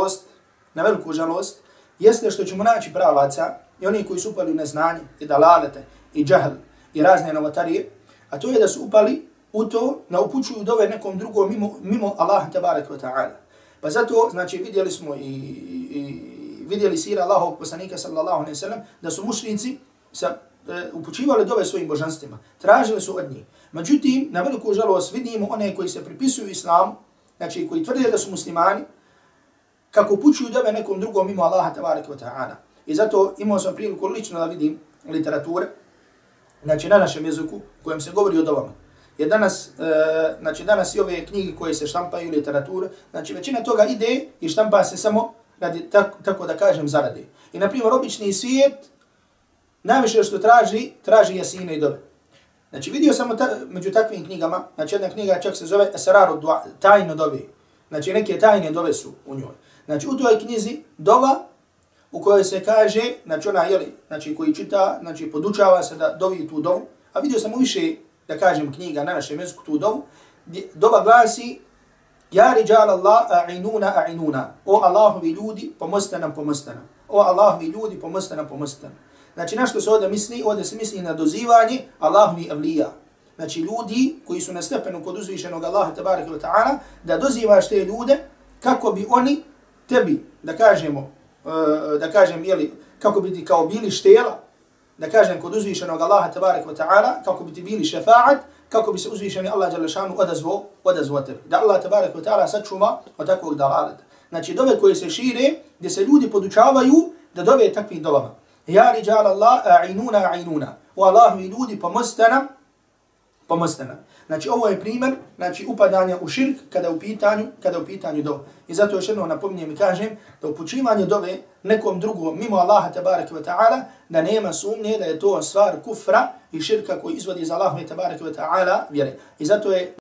žalost, na veliku žalost, jeste što ćemo naći pravaca i oni koji su upali u neznanje i dalalete i džahl i razne novotarije, a to je da su upali u to na upućuju dove nekom drugom mimo, mimo Allaha tabarak wa ta'ala. Pa zato, znači, vidjeli smo i, i vidjeli sira Allahog poslanika sallallahu alaihi sallam, da su mušnici sa, e, upućivali dove svojim božanstvima, tražili su od njih. Međutim, na veliku žalost vidimo one koji se pripisuju islamu, znači koji tvrde da su muslimani, kako upućuju dove nekom drugom mimo Allaha tabaraka wa ta'ala. I zato imao sam priliku lično da vidim literature, znači na našem jeziku, kojem se govori o dovama. Jer danas, e, znači danas i ove knjige koje se štampaju, literature, znači većina toga ide i štampa se samo radi, tako, tako da kažem, zarade. I na primjer, obični svijet, najviše što traži, traži jasine i dove. Znači vidio sam ta, među takvim knjigama, znači jedna knjiga čak se zove Esraru tajno dove. Znači neke tajne dove su u njoj. Znači u toj knjizi dova u kojoj se kaže, znači ona jeli, znači koji čita, znači podučava se da dovi tu dovu, a vidio sam više, da kažem, knjiga na našem jeziku tu dovu, dova glasi, Ja riđal Allah, a'inuna, a'inuna. O Allahovi ljudi, pomoste nam, pomoste nam. O Allahovi ljudi, pomoste nam, pomoste nam. Znači, na što se ovdje misli? Ovdje se misli na dozivanje Allahovi avlija. Znači, ljudi koji su na stepenu kod uzvišenog Allaha, tabaraka wa ta'ala, da dozivaš te ljude kako bi oni tebi, da kažemo, e, da kažem, jeli, kako bi ti kao bili štela, da kažem, kod uzvišenog Allaha, tabaraka wa ta'ala, kako bi ti bili šefaat, kako bi se uzvišeni Allah Đalešanu odazvo, odazvo tebi. Da Allah tabaraka wa ta'ala sačuma od takvog dalaleta. Znači, dove koje se šire, gdje se ljudi podučavaju da dove takvim dovama. Ja riđal Allah, a'inuna, a'inuna. O Allah mi ljudi, pomozite nam, pomozite nam. Znači, ovo je primjer, znači, upadanja u širk kada u pitanju, kada u pitanju do. I zato još jednom napominjem i kažem da upućivanje dove nekom drugom, mimo Allaha tabaraka wa ta'ala, da nema sumnje da je to stvar kufra i širka koji izvodi iz Allaha tabaraka wa ta'ala vjere. I zato je